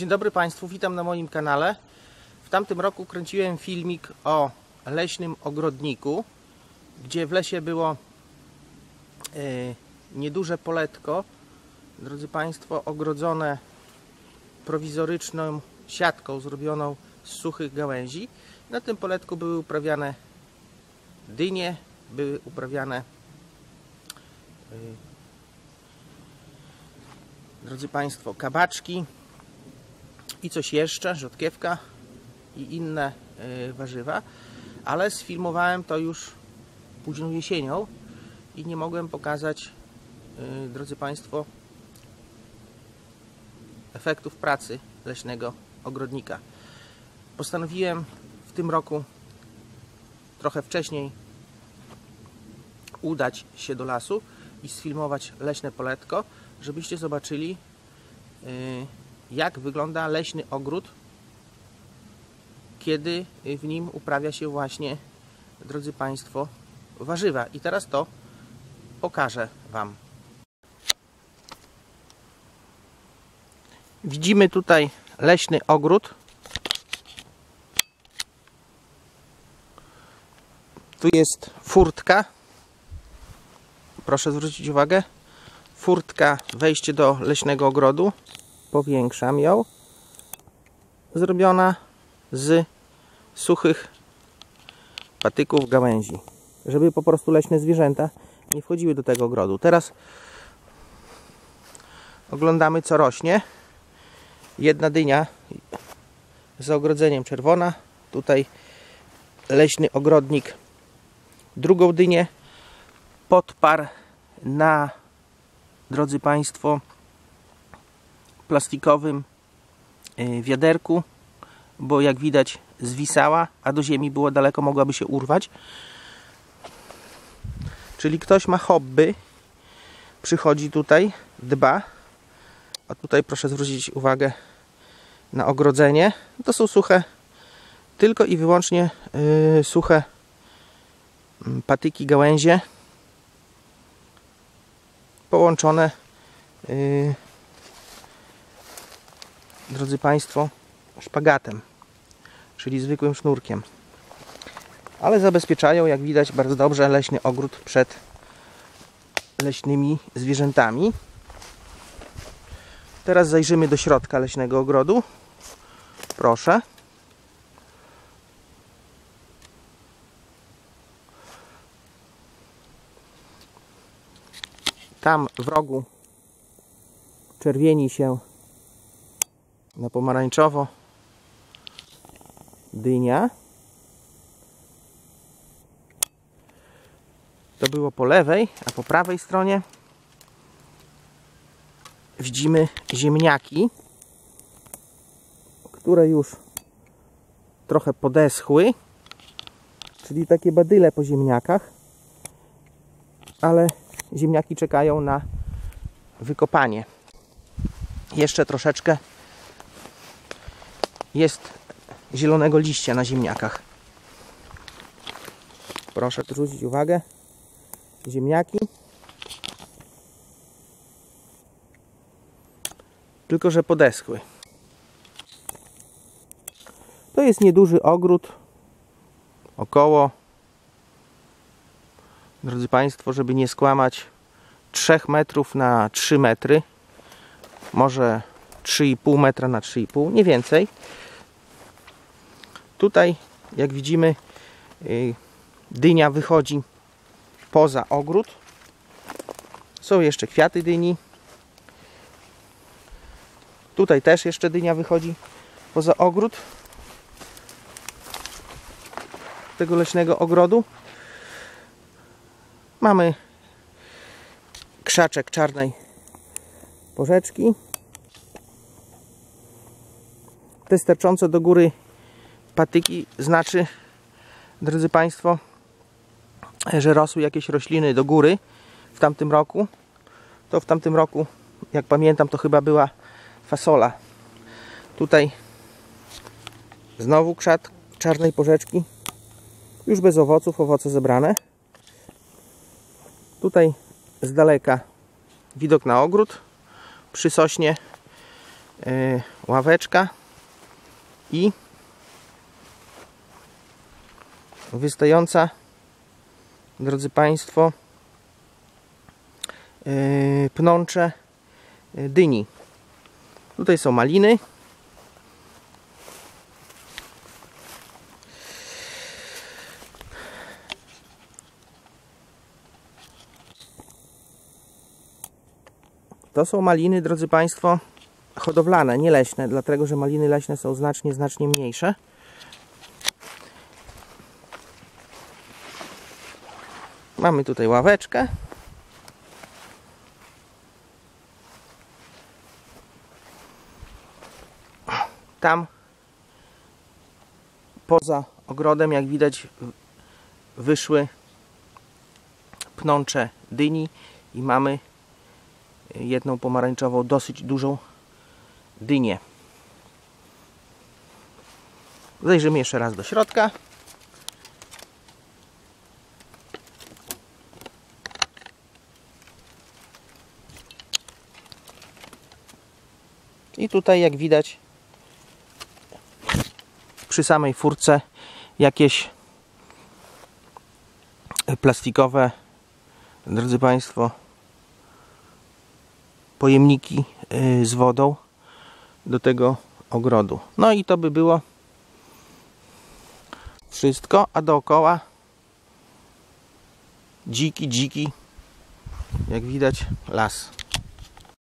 Dzień dobry Państwu, witam na moim kanale. W tamtym roku kręciłem filmik o leśnym ogrodniku, gdzie w lesie było e, nieduże poletko, drodzy Państwo, ogrodzone prowizoryczną siatką zrobioną z suchych gałęzi. Na tym poletku były uprawiane dynie, były uprawiane e, drodzy Państwo, kabaczki i coś jeszcze, rzodkiewka i inne y, warzywa, ale sfilmowałem to już późną jesienią i nie mogłem pokazać, y, drodzy Państwo, efektów pracy leśnego ogrodnika. Postanowiłem w tym roku trochę wcześniej udać się do lasu i sfilmować leśne poletko, żebyście zobaczyli y, jak wygląda leśny ogród, kiedy w nim uprawia się właśnie, drodzy Państwo, warzywa. I teraz to pokażę Wam. Widzimy tutaj leśny ogród. Tu jest furtka. Proszę zwrócić uwagę. Furtka, wejście do leśnego ogrodu powiększam ją. Zrobiona z suchych patyków gałęzi żeby po prostu leśne zwierzęta nie wchodziły do tego ogrodu. Teraz oglądamy co rośnie. Jedna dynia z ogrodzeniem czerwona. Tutaj leśny ogrodnik drugą dynię podpar na drodzy Państwo plastikowym e, wiaderku, bo jak widać zwisała, a do ziemi było daleko, mogłaby się urwać. Czyli ktoś ma hobby, przychodzi tutaj, dba, a tutaj proszę zwrócić uwagę na ogrodzenie. To są suche, tylko i wyłącznie yy, suche mm, patyki, gałęzie połączone yy, drodzy Państwo, szpagatem, czyli zwykłym sznurkiem. Ale zabezpieczają, jak widać, bardzo dobrze leśny ogród przed leśnymi zwierzętami. Teraz zajrzymy do środka leśnego ogrodu. Proszę. Tam w rogu czerwieni się na pomarańczowo. Dynia. To było po lewej, a po prawej stronie. Widzimy ziemniaki które już trochę podeschły czyli takie badyle po ziemniakach ale ziemniaki czekają na wykopanie. Jeszcze troszeczkę jest zielonego liścia na ziemniakach. Proszę zwrócić uwagę. Ziemniaki. Tylko, że podeschły. To jest nieduży ogród. Około, drodzy Państwo, żeby nie skłamać, 3 metrów na 3 metry. Może 3,5 metra na 3,5, nie więcej. Tutaj, jak widzimy, y, dynia wychodzi poza ogród. Są jeszcze kwiaty dyni. Tutaj też jeszcze dynia wychodzi poza ogród tego leśnego ogrodu. Mamy krzaczek czarnej porzeczki. Te sterczące do góry patyki znaczy, drodzy Państwo, że rosły jakieś rośliny do góry w tamtym roku. To w tamtym roku, jak pamiętam, to chyba była fasola. Tutaj znowu krzat czarnej porzeczki. Już bez owoców, owoce zebrane. Tutaj z daleka widok na ogród. Przy sośnie e, ławeczka i wystająca, drodzy Państwo, e, pnącze e, dyni. Tutaj są maliny. To są maliny, drodzy Państwo, hodowlane, nie leśne, dlatego że maliny leśne są znacznie, znacznie mniejsze. Mamy tutaj ławeczkę. Tam poza ogrodem, jak widać, wyszły pnącze dyni i mamy jedną pomarańczową, dosyć dużą dynię. Zajrzymy jeszcze raz do środka. I tutaj jak widać przy samej furce jakieś plastikowe, drodzy Państwo, pojemniki y, z wodą do tego ogrodu. No i to by było wszystko, a dookoła dziki, dziki, jak widać, las.